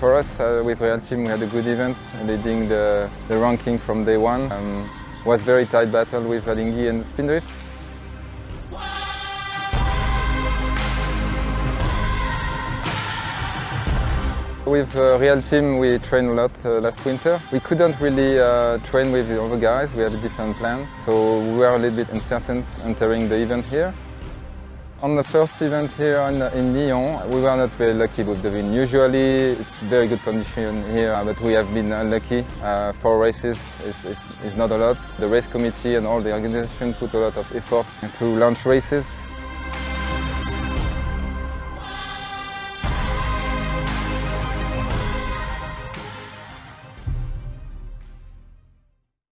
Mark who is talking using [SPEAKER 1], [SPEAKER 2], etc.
[SPEAKER 1] For us, uh, with Realteam, we had a good event, leading the, the ranking from day one. Um, was very tight battle with Alinghi and Spindrift. With uh, Realteam, we trained a lot uh, last winter. We couldn't really uh, train with the other guys, we had a different plan. So we were a little bit uncertain entering the event here. On the first event here in, in Lyon, we were not very lucky with the wind. Usually it's very good condition here, but we have been unlucky. Uh, four races is, is, is, not a lot. The race committee and all the organization put a lot of effort to launch races